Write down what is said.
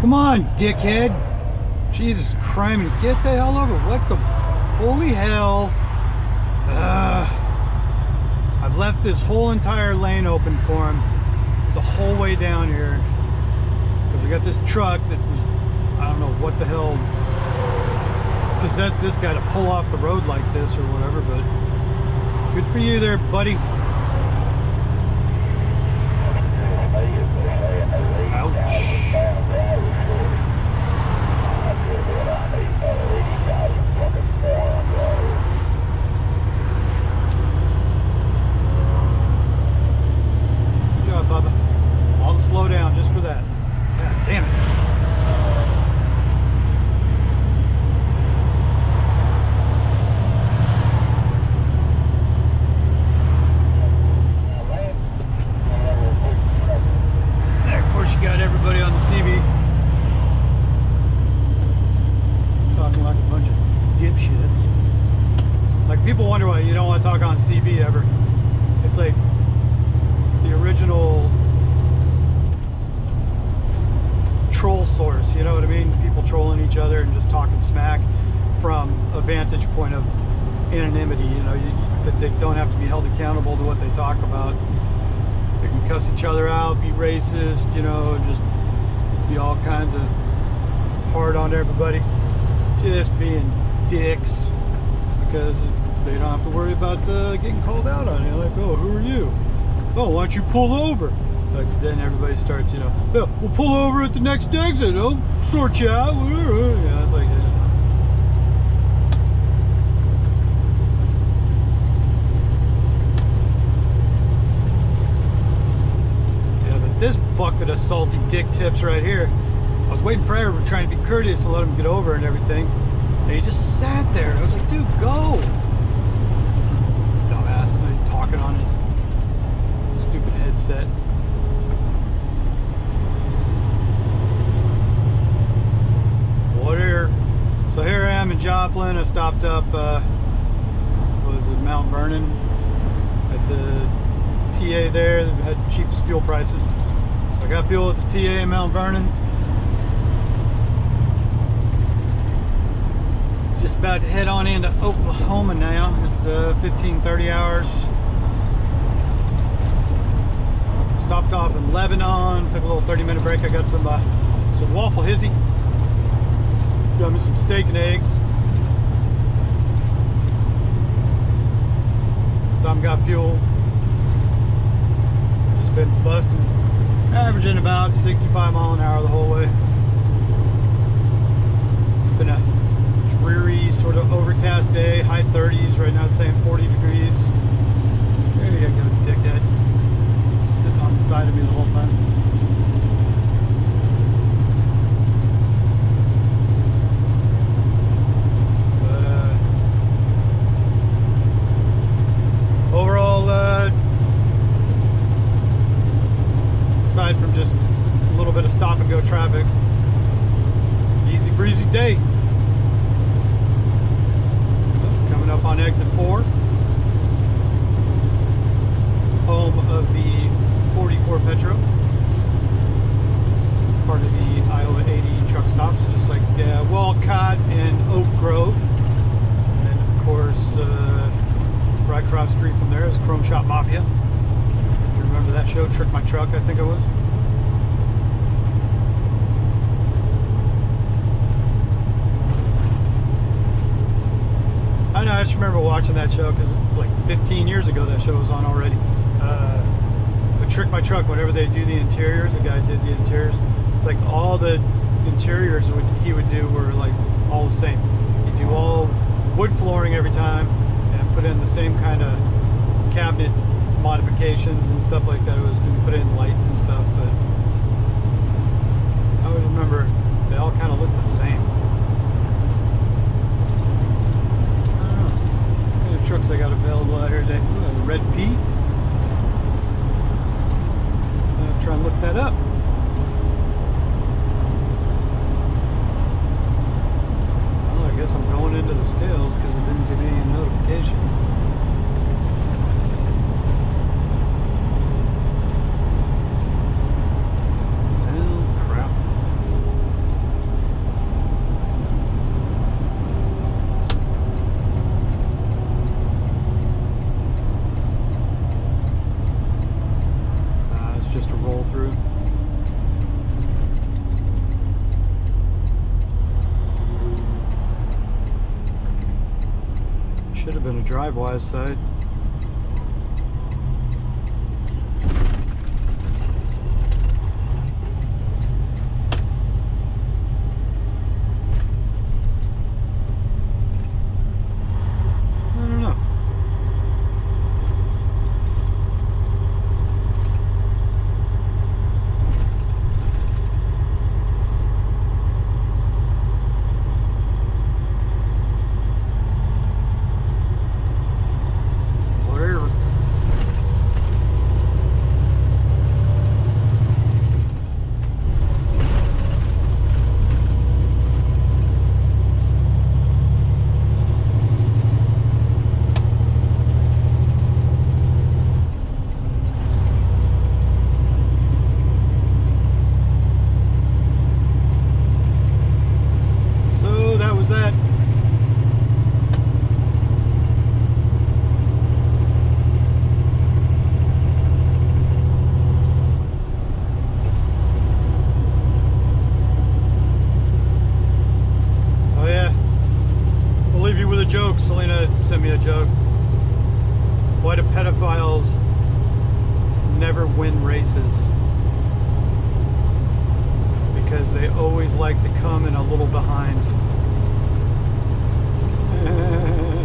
Come on, dickhead. Jesus Christ, get the hell over. What the holy hell? Uh, I've left this whole entire lane open for him the whole way down here. Because we got this truck that was, I don't know what the hell possessed this guy to pull off the road like this or whatever, but good for you there, buddy. Good job, Bubba. All the slow down just for that. God damn it. And of course, you got everybody on the CB talking like a bunch of dipshits. Like you don't want to talk on CB ever. It's like the original troll source. You know what I mean? People trolling each other and just talking smack from a vantage point of anonymity. You know, you, that they don't have to be held accountable to what they talk about. They can cuss each other out, be racist, you know, just be all kinds of hard on everybody. Just being dicks because they don't have to worry about uh, getting called out on it. Like, oh, who are you? Oh, why don't you pull over? Like, then everybody starts, you know, yeah, we'll pull over at the next exit. I'll sort you out. Yeah, it's like, yeah. This bucket of salty dick tips right here, I was waiting forever trying to be courteous to let him get over and everything. And he just sat there. I was like, dude, go. Dumbass. And he's talking on his stupid headset. Water. So here I am in I stopped up, uh, was it, Mount Vernon at the TA there that had cheapest fuel prices. So I got fuel at the TA in Mount Vernon. Just about to head on into Oklahoma now. It's uh, 15, 30 hours. Stopped off in Lebanon, took a little 30 minute break. I got some uh, some waffle hizzy. Got me some steak and eggs. Stop got fuel. Just been busting, averaging about 65 mile an hour the whole way. It's been a dreary, sort of overcast day, high 30s. Right now it's saying 40 degrees. There you go, dickhead. Sitting on the side of me the whole time. But, uh, overall, uh, aside from just a little bit of stop and go traffic, easy breezy day. Coming up on exit four, home of the 44 Petro, part of the Iowa 80 truck stops, just like uh, Walcott and Oak Grove. And of course, uh, right across the street from there is Chrome Shop Mafia. Remember that show, Trick My Truck, I think it was? I just remember watching that show because like 15 years ago that show was on already. Uh, Trick My Truck, whenever they do the interiors, the guy did the interiors, it's like all the interiors would, he would do were like all the same. He'd do all wood flooring every time and put in the same kind of cabinet modifications and stuff like that. It was put in lights and stuff, but I always remember they all kind of look the same. I don't know. What kind of trucks I got available out here today? Ooh, a Red Pete. I'll have to try and look that up. Well, I guess I'm going into the scales because it didn't give me any notification. Well, crap. through. A Drivewyze side. I don't know. Whatever. So that was that. Oh yeah. We'll leave you with a joke. Selena sent me a joke. Why do pedophiles never win races? Because they always like to come in a little behind.